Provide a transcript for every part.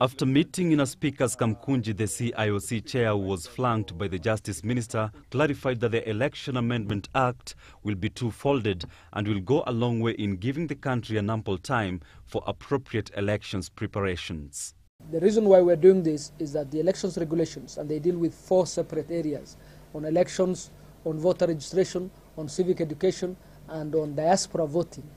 After meeting in a speaker's Kamukunji, the CIOC chair who was flanked by the Justice Minister clarified that the Election Amendment Act will be two-folded and will go a long way in giving the country an ample time for appropriate elections preparations. The reason why we're doing this is that the elections regulations, and they deal with four separate areas on elections, on voter registration, on civic education, and on diaspora voting.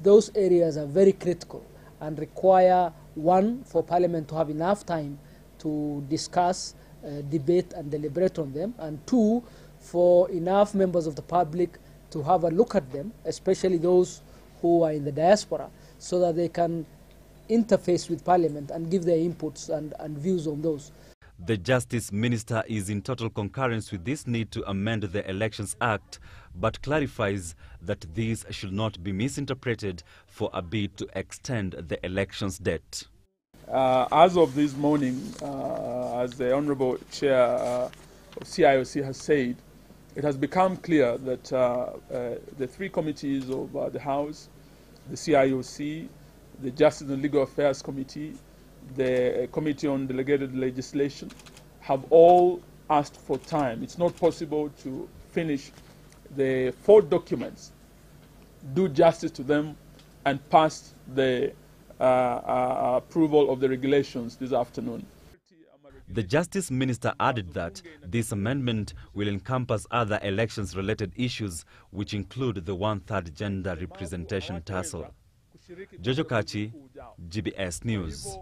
Those areas are very critical and require one for Parliament to have enough time to discuss, uh, debate, and deliberate on them, and two for enough members of the public to have a look at them, especially those who are in the diaspora, so that they can interface with Parliament and give their inputs and, and views on those. The Justice Minister is in total concurrence with this need to amend the Elections Act, but clarifies that this should not be misinterpreted for a bid to extend the elections date. Uh, as of this morning, uh, as the Honourable Chair uh, of CIOC has said, it has become clear that uh, uh, the three committees of uh, the House, the CIOC, the Justice and Legal Affairs Committee, the Committee on Delegated Legislation, have all asked for time. It's not possible to finish the four documents, do justice to them, and pass the approval of the regulations this afternoon. The Justice Minister added that this amendment will encompass other elections related issues, which include the one third gender representation tussle. Jojo Kachi, GBS News.